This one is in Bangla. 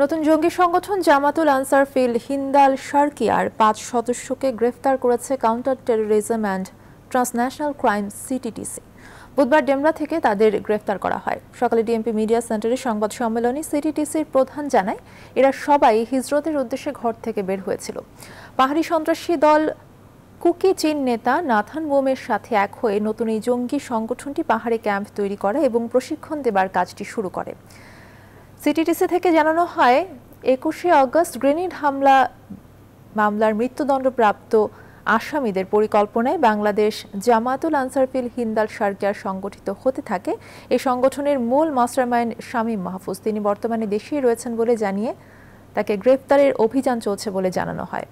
নতুন জঙ্গি সংগঠন জামাতুল আনসার ফিল হিন্দাল সার্কিয়ার পাঁচ সদস্যকে গ্রেফতার করেছে counter terrorism and transnational crime CTTC বুধবার ডেমরা থেকে তাদের গ্রেফতার করা হয়। সকালে ডিএমপি মিডিয়া সেন্টারে সংবাদ সম্মেলনে সিটিটিসির প্রধান জানায়, এরা সবাই হিজরতের উদ্দেশ্যে ঘর থেকে বের হয়েছিল। পাহাড়ি সন্ত্রাসী দল কুকি চীন নেতা নাথান বোমের সাথে এক হয়ে নতুন এই জঙ্গি সংগঠনটি পাহাড়ে ক্যাম্প তৈরি করে এবং প্রশিক্ষণ দেবার কাজটি শুরু করে। সিটিটিসি থেকে জানানো হয়, একুশে অগস্ট গ্রেনেড হামলা, মামলার মৃত্যুদণ্ডপ্রাপ্ত আসামিদের পরিকল্পনায় বাংলাদেশ জামাতুল আনসারফিল হিন্দাল সার্কিয়ার সংগঠিত হতে থাকে। এই সংগঠনের মূল মাস্টারমাইন্ড শামীম মাহফুজ। তিনি বর্তমানে দেশেই রয়েছেন বলে জানিয়ে তাকে গ্রেপ্তারের অভিযান চলছে বলে জানানো হয়।